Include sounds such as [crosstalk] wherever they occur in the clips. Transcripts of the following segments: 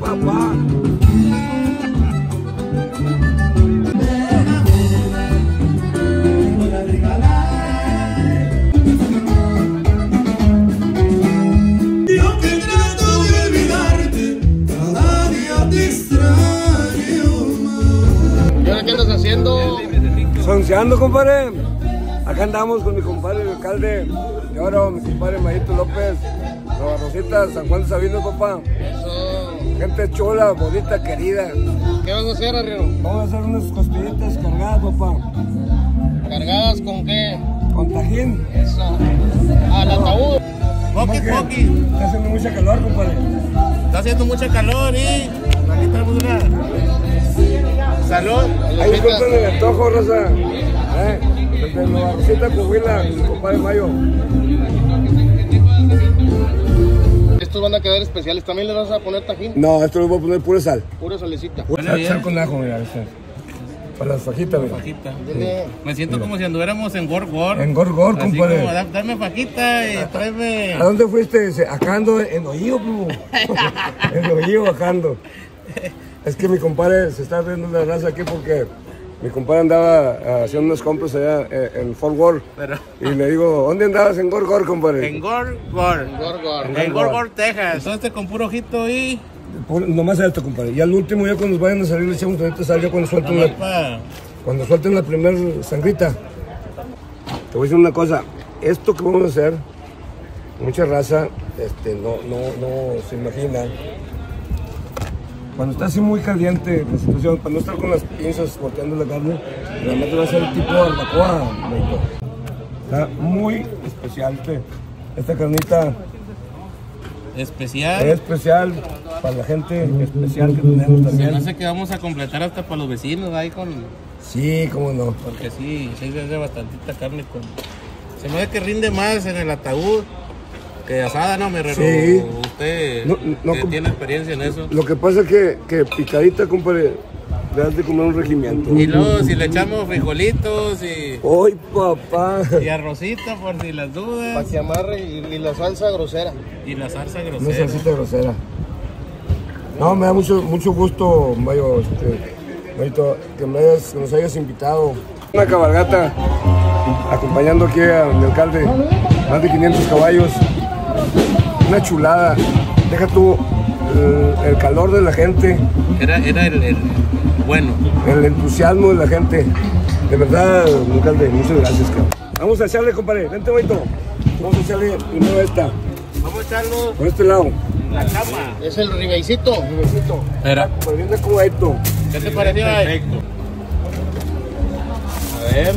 papá. Yo que trato de olvidarte, cada día te extraño más. ¿Y ahora qué andas haciendo? Sonceando, compadre. Acá andamos con mi compadre el alcalde. Y ahora mi compadre Mayito López. Nueva Rosita, San Juan de Sabino, papá. Eso. Gente chula, bonita, querida. ¿Qué vas a hacer, arriero? Vamos a hacer unas costillitas cargadas, papá. ¿Cargadas con qué? Con tajín. Eso. Al ataúd. Poqui, poqui. Está haciendo mucha calor, compadre. Está haciendo mucha calor y aquí tenemos una salud. Ahí disculpen el antojo, Rosa. ¿Eh? Desde Nueva Rosita, Coahuila, compadre Mayo. Estos van a quedar especiales. ¿También les vas a poner tajín? No, esto le voy a poner pura sal. Pura salecita. Sal, sal con ajo, mira. este. Para las fajitas, mira. Fajita. Dile. Me siento como si anduviéramos en Gor Gor. En Gor Gor, Así compadre. como, "Da- dame fajita y tráeme. ¿A dónde fuiste? Acá ando en Ojío, primo. [laughs] en Ojío, acá ando. Es que mi compadre se está viendo la raza aquí porque mi compadre andaba ah, haciendo unas compras allá eh, en Fort Worth. Pero Y le digo, ¿dónde andabas en Gor Gor, compadre? en Gor Gor. Gor, gor. En Gor Gor, Texas. Entonces con puro ojito y. Pon- Nomás esto, compadre. Y al último, ya cuando nos vayan a salir, le echamos tantita sal, ya cuando suelten la, pa- cuando suelten la primera sangrita. Te voy a decir una cosa. Esto que vamos a hacer, mucha raza este, no, no, no se imagina. Cuando está así muy caliente la situación, para no estar con las pinzas cortando la carne, realmente va a ser tipo barbacoa. Está muy especial este- esta carnita. especial. Es especial para la gente especial que tenemos Se también. me hace que vamos a completar hasta para los vecinos ahí con. Sí, cómo no. Porque sí, sí se hace bastantita carne con. Se me ve que rinde más en el ataúd que asada, ¿no, me Sí. Usted No, no, que com- tiene experiencia en eso. Lo que pasa es que, que picadita, compadre, le das de comer un regimiento. Y luego si le echamos frijolitos y, ¡Ay, papá! y arrocito por si las Para dudas. que amarre y, y la salsa grosera. Y la salsa Una grosera. salsita grosera. No, me da mucho, mucho gusto, Mayo, este, Mayito, que, me hayas- que nos hayas invitado. Una cabalgata acompañando aquí a mi alcalde, más de 500 caballos. Una chulada. Deja tú el, el calor de la gente, Era, era el, el bueno. el entusiasmo de la gente. De verdad, alcalde, muchas gracias, cabrón. Vamos a echarle, compadre. Vente, Mayito. Vamos a echarle primero esta, Vamos a echarlo por este lado. la cama. Es el ribeicito. Besito. Espera. Pues viene como esto. ¿Qué te pareció? Perfecto. A ver.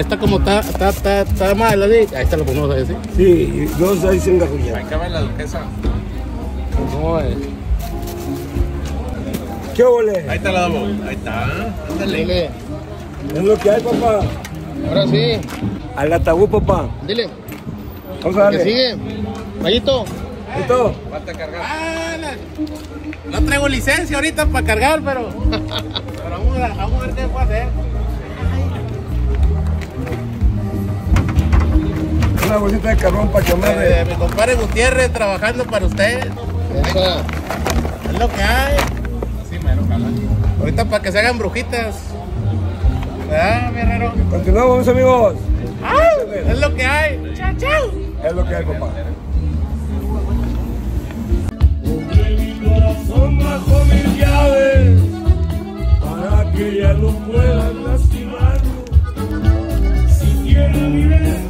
Esta como está, está, está, está mal, así. Ahí está lo ponemos ahí, ¿sí? Sí, y dos ahí se engarrullan. cabe la duquesa. No, eh. ¿Qué ole? Ahí está la damos. Ahí está. Ándale. Dile. Es lo que hay, papá. Ahora sí. Al ataúd, papá. Dile. Vamos a ¿Qué darle. sigue? Mayito. ¿Listo? Ah, la- No traigo licencia ahorita para cargar, pero. [laughs] pero vamos, a, vamos a ver qué puedo hacer. Una bolsita de carbón para que Eh, mi compadre Gutiérrez trabajando para usted. Esa. Es lo que hay. Así mero. Ahorita para que se hagan brujitas. ¿Verdad, mi herrero? Continuamos, amigos. Es lo que hay. Chao, chao. Es lo que hay, papá. corazón bajo mis llaves para que ya no puedan lastimarlo. Siquiera mi vestirme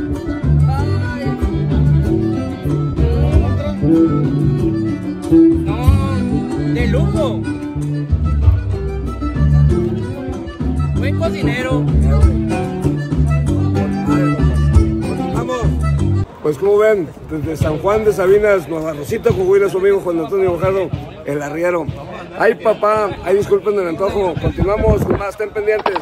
Buen cocinero. Vamos. Pues como ven, desde San Juan de Sabinas, Nueva Rosita, Coahuila, su amigo Juan Antonio Bojado, el arriero. Ay papá, ay disculpen el antojo, continuamos con más, estén pendientes.